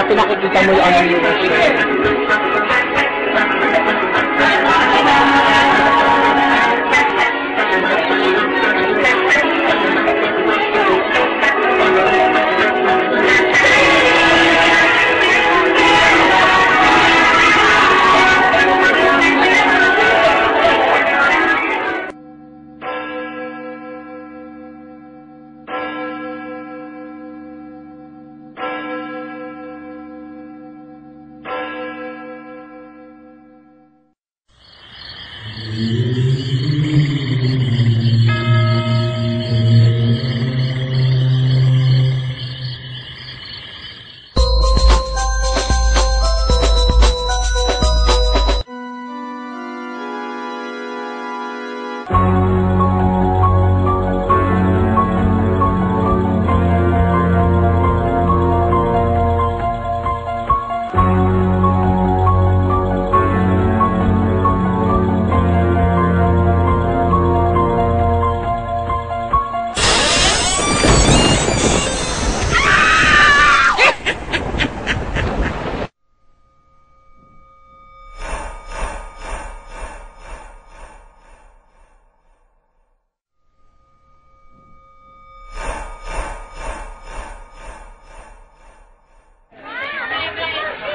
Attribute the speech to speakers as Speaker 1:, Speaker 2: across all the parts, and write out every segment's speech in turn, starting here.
Speaker 1: Kaya pinakikita mo yung ano yung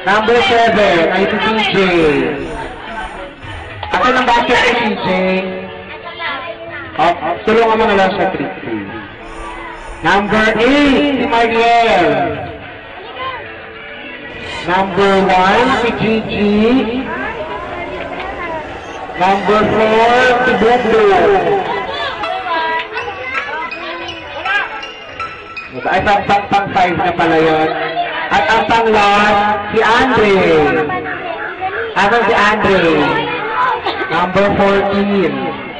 Speaker 1: Number 7 ay si CJ. Ako ng basket kay CJ. Oh, tulungan mo na lang siya, Christy. Number 8, si Mariel. Number 1, si Gigi. Number 4, si Bundo. Ay, pang, pang, pang 5 na pala yun. At ang pang last, si Andre. Ano si Andre? Number 14.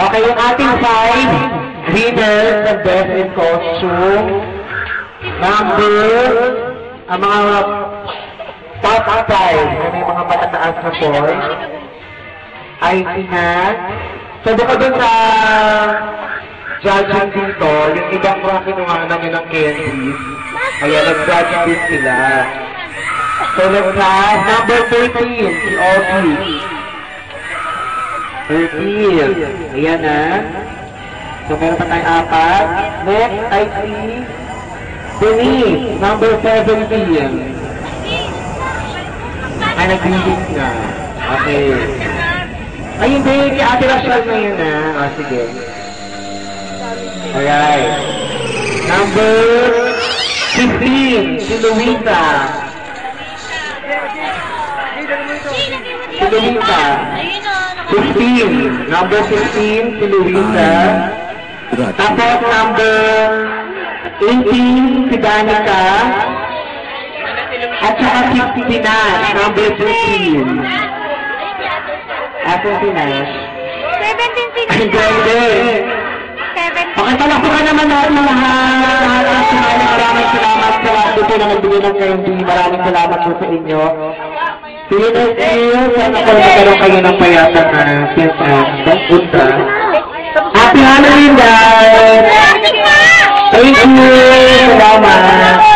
Speaker 1: Okay, yung ating five leaders na best in costume. Number, ang mga top five na may mga matataas na points ay sina, so bukod dun sa judging dito, yung ibang mga kinuha namin ng candies, ayan, nag-judge din sila. So let's have number 13, si Ogie. 13. Ayan na. So, meron pa tayong apat. Next, I see Denise, number 17. Ay, nag-visit na. Okay. Ay, hindi. Kay Ate na yun, ha? O, sige. Alright. Number 15, si Luisa. Si
Speaker 2: o.
Speaker 1: 15. Number 15, si Luisa. Tapos number 18, si Danica. At saka 69, number 15. Ato si Nash.
Speaker 2: 17
Speaker 1: Ang
Speaker 2: sila.
Speaker 1: Ganda.
Speaker 2: 17.
Speaker 1: Okay, palakpakan naman natin ang lahat. Lahat ng sumali. Maraming salamat sa lahat dito na nagbigay ng candy. Maraming salamat po sa inyo. See you next year. Sana po magkaroon kayo ng payatan na since punta. Happy Halloween, guys! Thank you! Salamat!